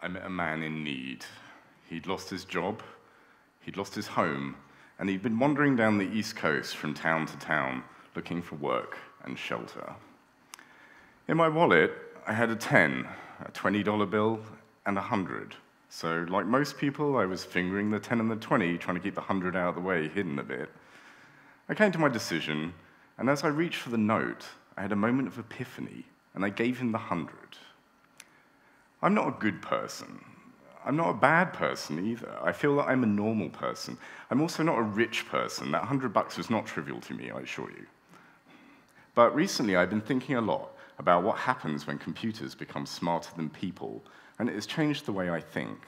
I met a man in need. He'd lost his job, he'd lost his home, and he'd been wandering down the East Coast from town to town looking for work and shelter. In my wallet, I had a 10, a $20 bill, and a 100. So, like most people, I was fingering the 10 and the 20, trying to keep the 100 out of the way, hidden a bit. I came to my decision, and as I reached for the note, I had a moment of epiphany, and I gave him the 100. I'm not a good person. I'm not a bad person either. I feel that I'm a normal person. I'm also not a rich person. That 100 bucks was not trivial to me, I assure you. But recently, I've been thinking a lot about what happens when computers become smarter than people, and it has changed the way I think.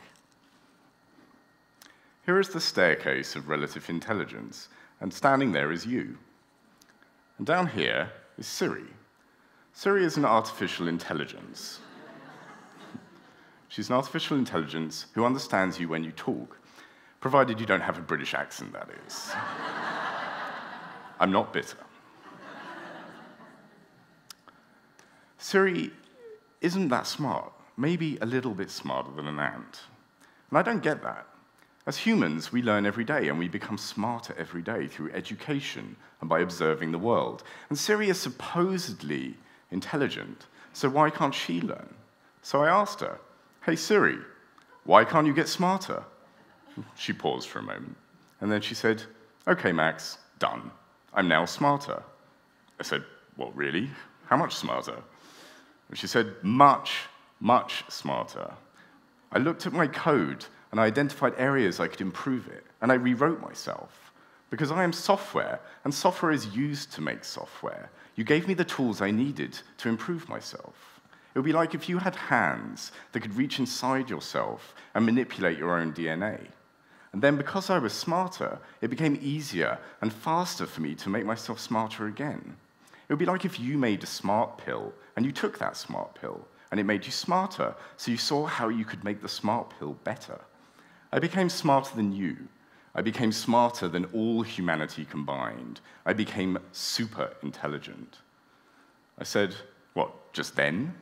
Here is the staircase of relative intelligence, and standing there is you. And down here is Siri. Siri is an artificial intelligence. She's an artificial intelligence who understands you when you talk, provided you don't have a British accent, that is. I'm not bitter. Siri isn't that smart, maybe a little bit smarter than an ant. And I don't get that. As humans, we learn every day and we become smarter every day through education and by observing the world. And Siri is supposedly intelligent, so why can't she learn? So I asked her, Hey Siri, why can't you get smarter? She paused for a moment, and then she said, Okay, Max, done. I'm now smarter. I said, Well, really? How much smarter? And she said, Much, much smarter. I looked at my code and I identified areas I could improve it, and I rewrote myself. Because I am software, and software is used to make software. You gave me the tools I needed to improve myself. It would be like if you had hands that could reach inside yourself and manipulate your own DNA. And then, because I was smarter, it became easier and faster for me to make myself smarter again. It would be like if you made a smart pill and you took that smart pill and it made you smarter, so you saw how you could make the smart pill better. I became smarter than you. I became smarter than all humanity combined. I became super intelligent. I said, What, just then?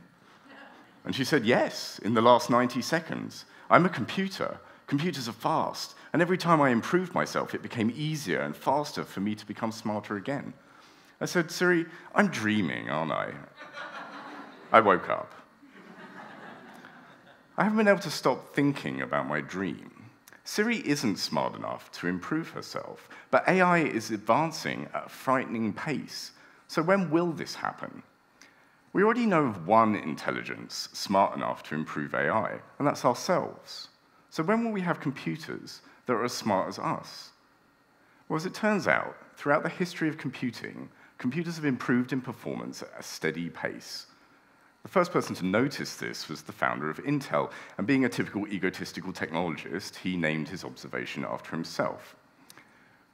And she said, Yes, in the last 90 seconds. I'm a computer. Computers are fast. And every time I improved myself, it became easier and faster for me to become smarter again. I said, Siri, I'm dreaming, aren't I? I woke up. I haven't been able to stop thinking about my dream. Siri isn't smart enough to improve herself, but AI is advancing at a frightening pace. So when will this happen? We already know of one intelligence smart enough to improve AI, and that's ourselves. So when will we have computers that are as smart as us? Well, as it turns out, throughout the history of computing, computers have improved in performance at a steady pace. The first person to notice this was the founder of Intel, and being a typical egotistical technologist, he named his observation after himself.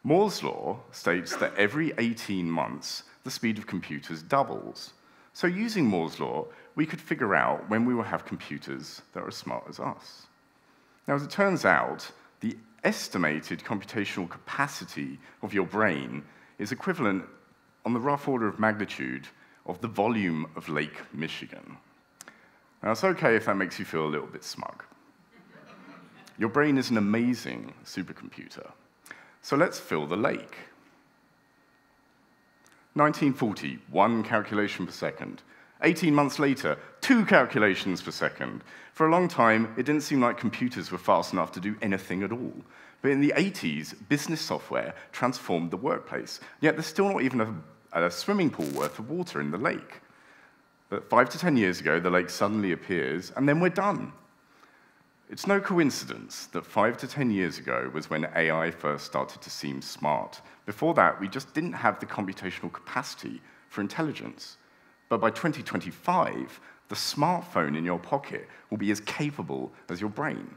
Moore's law states that every 18 months, the speed of computers doubles. So using Moore's law, we could figure out when we will have computers that are as smart as us. Now, as it turns out, the estimated computational capacity of your brain is equivalent on the rough order of magnitude of the volume of Lake Michigan. Now, it's okay if that makes you feel a little bit smug. Your brain is an amazing supercomputer. So let's fill the lake. 1940, one calculation per second. 18 months later, two calculations per second. For a long time, it didn't seem like computers were fast enough to do anything at all. But in the 80s, business software transformed the workplace. Yet there's still not even a, a swimming pool worth of water in the lake. But five to 10 years ago, the lake suddenly appears, and then we're done. It's no coincidence that five to 10 years ago was when AI first started to seem smart. Before that, we just didn't have the computational capacity for intelligence. But by 2025, the smartphone in your pocket will be as capable as your brain.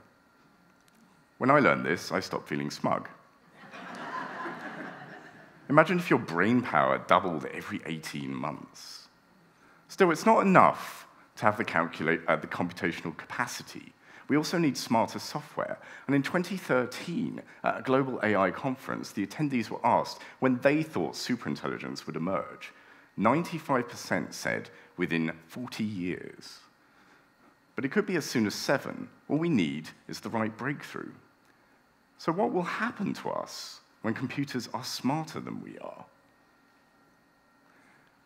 When I learned this, I stopped feeling smug. Imagine if your brain power doubled every 18 months. Still, it's not enough to have the, uh, the computational capacity we also need smarter software. And in 2013, at a global AI conference, the attendees were asked when they thought superintelligence would emerge. 95% said within 40 years. but it could be as soon as seven. All we need is the right breakthrough. So, what will happen to us when computers are smarter than we are?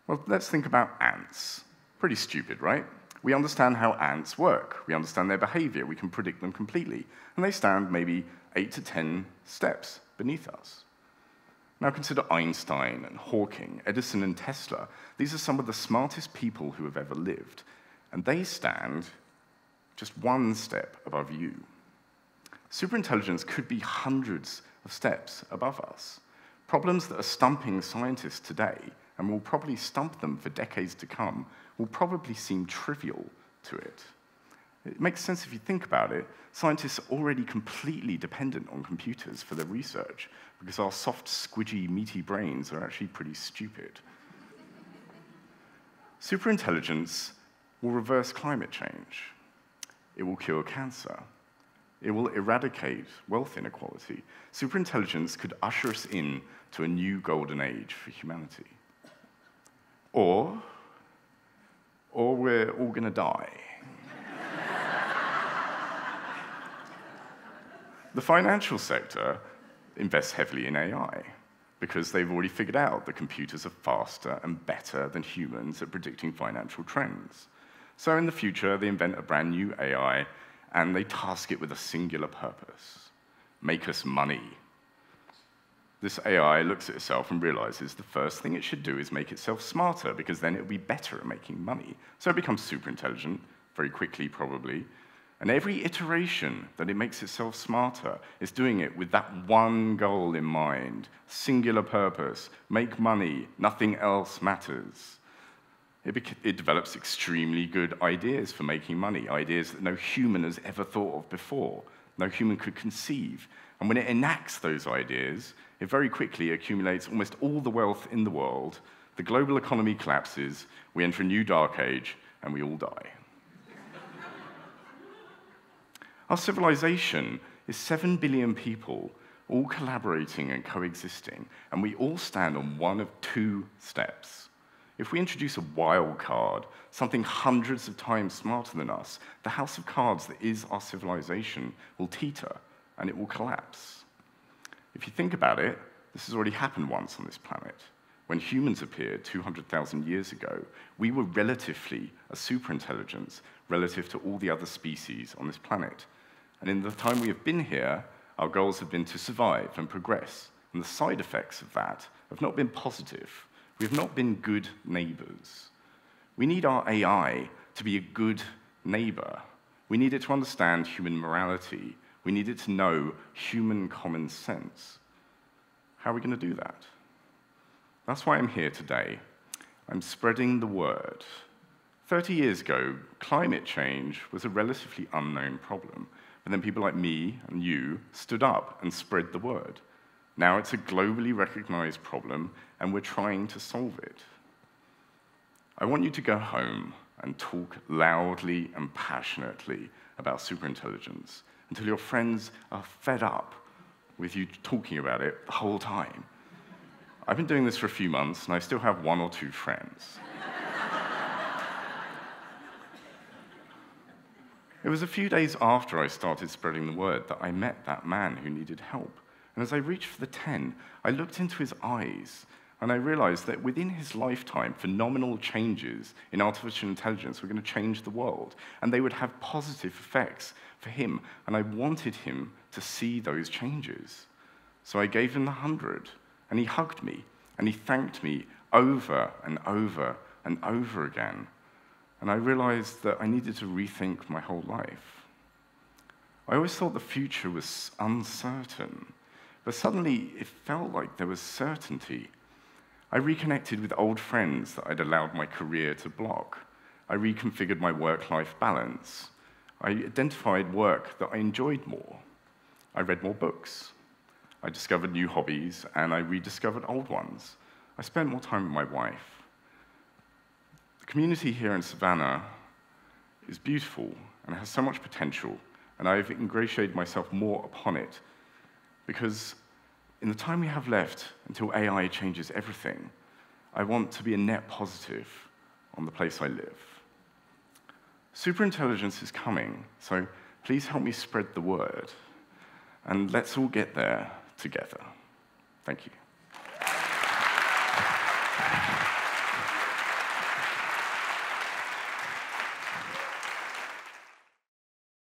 Well, let's think about ants. Pretty stupid, right? We understand how ants work. We understand their behavior. We can predict them completely. And they stand maybe eight to 10 steps beneath us. Now consider Einstein and Hawking, Edison and Tesla. These are some of the smartest people who have ever lived. And they stand just one step above you. Superintelligence could be hundreds of steps above us. Problems that are stumping scientists today and will probably stump them for decades to come will probably seem trivial to it. It makes sense if you think about it. Scientists are already completely dependent on computers for their research because our soft, squidgy, meaty brains are actually pretty stupid. Superintelligence will reverse climate change. It will cure cancer. It will eradicate wealth inequality. Superintelligence could usher us in to a new golden age for humanity. Or, or we're eh, all going to die. the financial sector invests heavily in AI because they've already figured out that computers are faster and better than humans at predicting financial trends. So in the future, they invent a brand new AI and they task it with a singular purpose make us money. This AI looks at itself and realizes the first thing it should do is make itself smarter because then it'll be better at making money. So it becomes super intelligent, very quickly probably. And every iteration that it makes itself smarter is doing it with that one goal in mind singular purpose make money, nothing else matters. It, it, develops extremely good ideas for making money, ideas that no human has ever thought of before, no human could conceive. And when it enacts those ideas, it very quickly accumulates almost all the wealth in the world. The global economy collapses, we enter a new dark age, and we all die. Our civilization is 7 billion people all collaborating and coexisting, and we all stand on one of two steps if we introduce a wild card, something hundreds of times smarter than us, the house of cards that is our civilization will teeter and it will collapse. If you think about it, this has already happened once on this planet. When humans appeared 200,000 years ago, we were relatively a superintelligence relative to all the other species on this planet. And in the time we have been here, our goals have been to survive and progress. And the side effects of that have not been positive. We've not been good neighbors. We need our AI to be a good neighbor. We need it to understand human morality. We need it to know human common sense. How are we going to do that? That's why I'm here today. I'm spreading the word. 30 years ago, climate change was a relatively unknown problem. But then people like me and you stood up and spread the word. Now it's a globally recognized problem, and we're trying to solve it. I want you to go home and talk loudly and passionately about superintelligence until your friends are fed up with you talking about it the whole time. I've been doing this for a few months, and I still have one or two friends. it was a few days after I started spreading the word that I met that man who needed help. And as I reached for the 10, I looked into his eyes and I realized that within his lifetime, phenomenal changes in artificial intelligence were going to change the world. And they would have positive effects for him. And I wanted him to see those changes. So I gave him the 100. And he hugged me. And he thanked me over and over and over again. And I realized that I needed to rethink my whole life. I always thought the future was uncertain. But suddenly, it felt like there was certainty. I reconnected with old friends that I'd allowed my career to block. I reconfigured my work life balance. I identified work that I enjoyed more. I read more books. I discovered new hobbies, and I rediscovered old ones. I spent more time with my wife. The community here in Savannah is beautiful and has so much potential, and I've ingratiated myself more upon it because in the time we have left until AI changes everything, I want to be a net positive on the place I live. Superintelligence is coming, so please help me spread the word. And let's all get there together. Thank you.